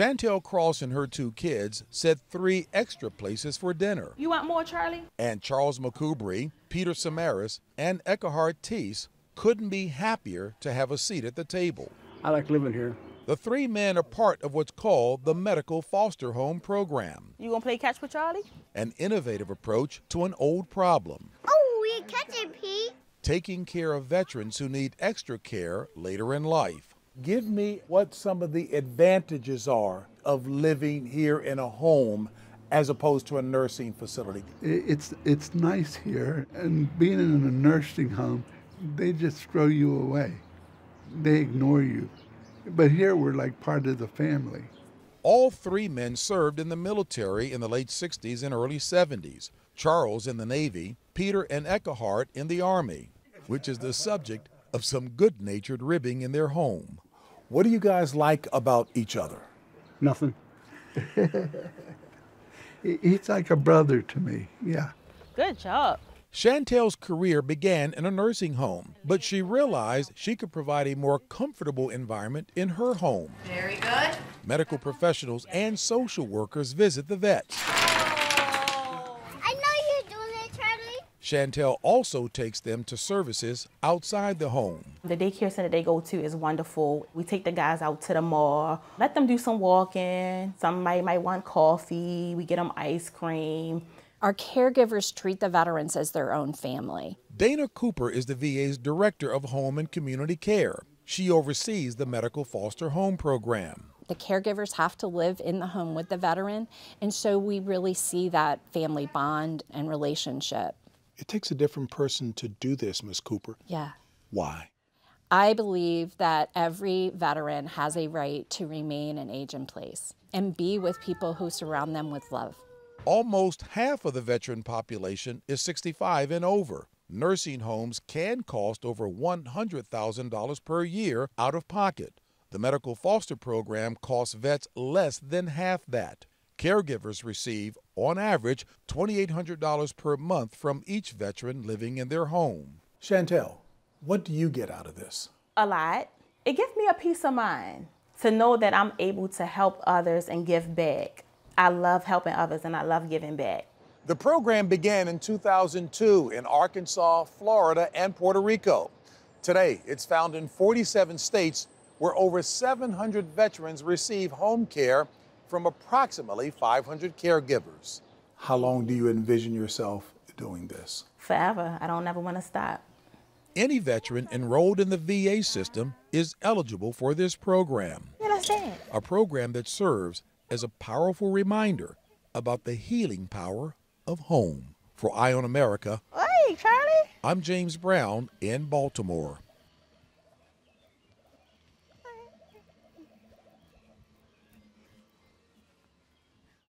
Chantel Cross and her two kids set three extra places for dinner. You want more, Charlie? And Charles McCubry, Peter Samaras, and Eckhart Teese couldn't be happier to have a seat at the table. I like living here. The three men are part of what's called the Medical Foster Home Program. You gonna play catch with Charlie? An innovative approach to an old problem. Oh, we catch it, Pete. Taking care of veterans who need extra care later in life. Give me what some of the advantages are of living here in a home as opposed to a nursing facility. It's it's nice here, and being in a nursing home, they just throw you away. They ignore you. But here we're like part of the family. All three men served in the military in the late 60s and early 70s. Charles in the Navy, Peter and Eckhart in the Army, which is the subject of some good natured ribbing in their home. What do you guys like about each other? Nothing. He's like a brother to me, yeah. Good job. Chantel's career began in a nursing home, but she realized she could provide a more comfortable environment in her home. Very good. Medical professionals and social workers visit the vets. I know you're doing it, Charlie. Chantel also takes them to services outside the home. The daycare center they go to is wonderful. We take the guys out to the mall, let them do some walking. Somebody might want coffee. We get them ice cream. Our caregivers treat the veterans as their own family. Dana Cooper is the VA's Director of Home and Community Care. She oversees the Medical Foster Home Program. The caregivers have to live in the home with the veteran, and so we really see that family bond and relationship. It takes a different person to do this, Ms. Cooper. Yeah. Why? I believe that every veteran has a right to remain and age in place and be with people who surround them with love. Almost half of the veteran population is 65 and over. Nursing homes can cost over $100,000 per year out of pocket. The Medical Foster Program costs vets less than half that. Caregivers receive, on average, $2,800 per month from each veteran living in their home. Chantel, what do you get out of this? A lot. It gives me a peace of mind to know that I'm able to help others and give back. I love helping others and I love giving back. The program began in 2002 in Arkansas, Florida, and Puerto Rico. Today, it's found in 47 states where over 700 veterans receive home care from approximately 500 caregivers. How long do you envision yourself doing this? Forever. I don't ever want to stop. Any veteran enrolled in the VA system is eligible for this program. You understand? A program that serves as a powerful reminder about the healing power of home. For Eye on America, Hey, Charlie. I'm James Brown in Baltimore.